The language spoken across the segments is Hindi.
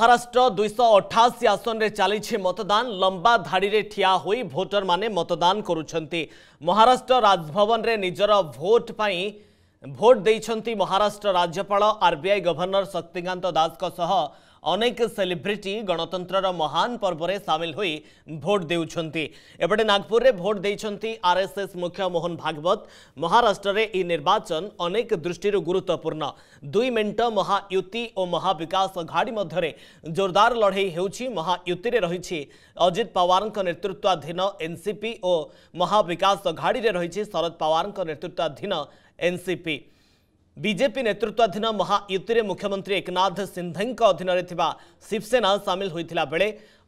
মহারাষ্ট্র দুইশ অঠাশি আসনরে চালছে মতদান, লম্বা ধাড়ি ঠিয়া হয়ে ভোটর মানে মতদান করুন মহারাষ্ট্র রাজভবনরে নিজের ভোট পাই ভোট দিয়েছেন মহারাষ্ট্র রাজ্যপাল আরবিআই গভর্নর শক্তিকান্ত দাসঙ্ ଅନେକ ସେଲିବ୍ରିଟି ଗଣତନ୍ତ୍ରର ମହାନ ପର୍ବରେ ସାମିଲ ହୋଇ ଭୋଟ ଦେଉଛନ୍ତି ଏପଟେ ନାଗପୁରରେ ଭୋଟ ଦେଇଛନ୍ତି ଆର୍ଏସ୍ଏସ୍ ମୁଖ୍ୟ ମୋହନ ଭାଗବତ ମହାରାଷ୍ଟ୍ରରେ ଏହି ନିର୍ବାଚନ ଅନେକ ଦୃଷ୍ଟିରୁ ଗୁରୁତ୍ୱପୂର୍ଣ୍ଣ ଦୁଇ ମେଣ୍ଟ ମହାୟୁତି ଓ ମହାବିକାଶ ଅଘାଡ଼ି ମଧ୍ୟରେ ଜୋରଦାର ଲଢ଼େଇ ହେଉଛି ମହାୟୁତିରେ ରହିଛି ଅଜିତ ପାୱାରଙ୍କ ନେତୃତ୍ୱାଧୀନ ଏନ୍ସିପି ଓ ମହାବିକାଶ ଅଘାଡ଼ିରେ ରହିଛି ଶରଦ ପାୱାରଙ୍କ ନେତୃତ୍ୱାଧୀନ ଏନ୍ସିପି ବିଜେପି ନେତୃତ୍ୱାଧୀନ ମହାୟୁତିରେ ମୁଖ୍ୟମନ୍ତ୍ରୀ ଏକନାଥ ସିନ୍ଧେଙ୍କ ଅଧୀନରେ ଥିବା ଶିବସେନା ସାମିଲ ହୋଇଥିଲା ବେଳେ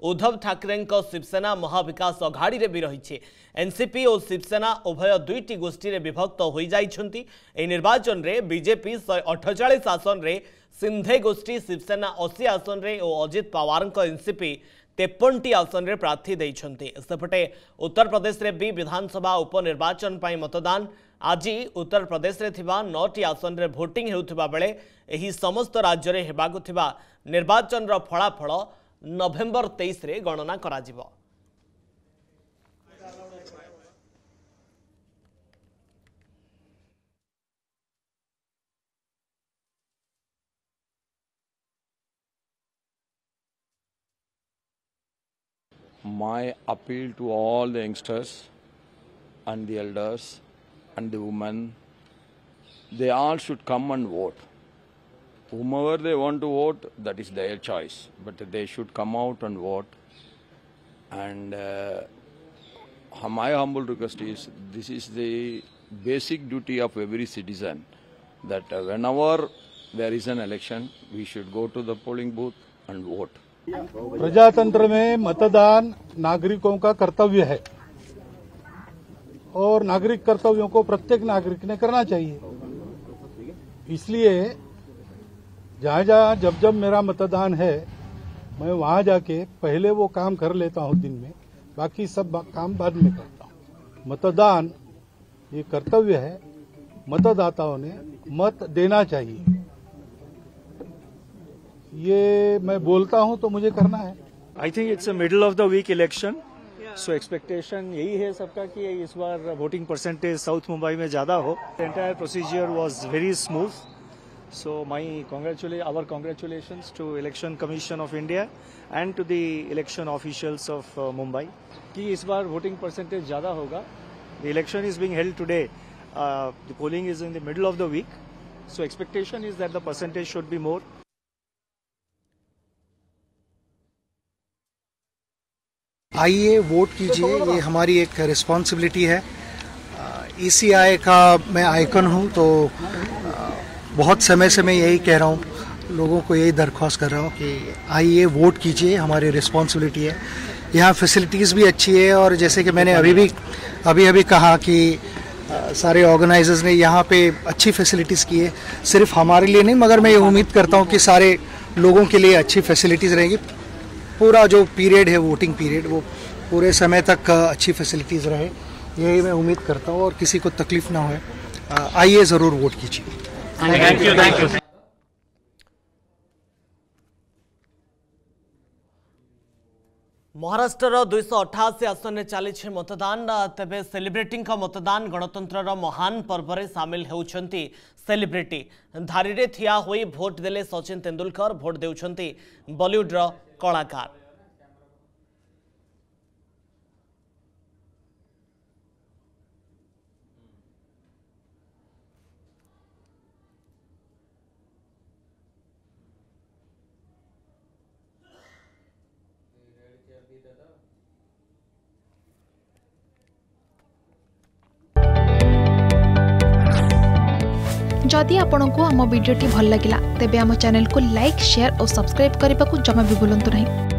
ଉଦ୍ଧବ ଠାକରେଙ୍କ ଶିବସେନା ମହାବିକାଶ ଅଘାଡ଼ିରେ ବି ରହିଛି ଏନ୍ସିପି ଓ ଶିବସେନା ଉଭୟ ଦୁଇଟି ଗୋଷ୍ଠୀରେ ବିଭକ୍ତ ହୋଇଯାଇଛନ୍ତି ଏହି ନିର୍ବାଚନରେ ବିଜେପି ଶହେ ଅଠଚାଳିଶ ଆସନରେ ସିନ୍ଧେ ଗୋଷ୍ଠୀ ଶିବସେନା ଅଶୀ ଆସନରେ ଓ ଅଜିତ ପାୱାରଙ୍କ ଏନ୍ସିପି ତେପନଟି ଆସନରେ ପ୍ରାର୍ଥୀ ଦେଇଛନ୍ତି ସେପଟେ ଉତ୍ତରପ୍ରଦେଶରେ ବି ବିଧାନସଭା ଉପନିର୍ବାଚନ ପାଇଁ ମତଦାନ ଆଜି ଉତ୍ତରପ୍ରଦେଶରେ ଥିବା ନଅଟି ଆସନରେ ଭୋଟିଂ ହେଉଥିବା ବେଳେ ଏହି ସମସ୍ତ ରାଜ୍ୟରେ ହେବାକୁ ଥିବା ନିର୍ବାଚନର ଫଳାଫଳ ନଭେମ୍ବର ତେଇଶରେ ଗଣନା କରାଯିବ। My appeal to all the youngsters and the elders and the women they all should come and vote whomever they want to vote that is their choice but they should come out and vote and uh, my humble request is this is the basic duty of every citizen that uh, whenever there is an election we should go to the polling booth and vote प्रजातंत्र में मतदान नागरिकों का कर्तव्य है और नागरिक कर्तव्यों को प्रत्येक नागरिक ने करना चाहिए। इसलिए जहाँ जहाँ जब जब मेरा मतदान है, मैं वहाँ जाके पहले वो काम कर लेता हूँ दिन में, बाकी सब काम बाद में करता हूँ। मतदान ये कर्तव्य है। मतदाताओं ने मत देना चाहिए। ये मैं बोलता हूँ तो मुझे करना है। I think it's middle of the week election so expectation यही है सबका कि इस बार वोटिंग परसेंटेज साउथ मुंबई में ज़्यादा हो। Entire procedure was very smooth so my congratulate our congratulation to election commission of India and to the election officials of Mumbai कि इस बार वोटिंग परसेंटेज ज़्यादा होगा। The election is being held today the polling is in the middle of the week so expectation is that the percentage should be more आइए वोट कीजिए, ये हमारी एक रिस्पॉन्सिबिलिटी है। ईसीआई का मैं आइकन हूँ तो बहुत समय से मैं यही कह रहा हूँ, लोगों को यही दरख्वास्त कर रहा हूँ कि आइए वोट कीजिए, हमारी रिस्पॉन्सिबिलिटी है। यहाँ फैसिलिटीज़ भी अच्छी है, और जैसे कि मैंने अभी भी अभी अभी कहा कि सारे ऑर्गेनाइजर्स ने यहाँ पे अच्छी फैसिलिटीज़ की है। सिर्फ़ हमारे लिए नहीं, मगर मैं ये उम्मीद करता हूँ कि सारे लोगों के लिए अच्छी फैसिलिटीज़ रहेगी। पूरा जो पीरियड है वोटिंग पीरियड, वो पूरे समय तक अच्छी फैसिलिटीज़ रहे। यही मैं उम्मीद करता हूँ और किसी को तकलीफ़ ना हो। आइए ज़रूर वोट कीजिए। ମହାରାଷ୍ଟ୍ରର ଦୁଇଶହ ଅଠାଅଶୀ ଆସନରେ ଚାଲିଛି ମତଦାନ। ତେବେ ସେଲିବ୍ରିଟିଙ୍କ ମତଦାନ ଗଣତନ୍ତ୍ରର ମହାନ ପର୍ବରେ ସାମିଲ ହେଉଛନ୍ତି ସେଲିବ୍ରିଟି ଧାଡ଼ିରେ ଠିଆ ହୋଇ ଭୋଟ ଦେଲେ ସଚିନ ତେନ୍ଦୁଲକର ଭୋଟ ଦେଉଛନ୍ତି ବଲିଉଡର କଳାକାର। जदि आपंक आम भिडी भल लगा तेब आम चैनल को लाइक सेयार और सब्सक्राइब करने को जमा भी बुलां नहीं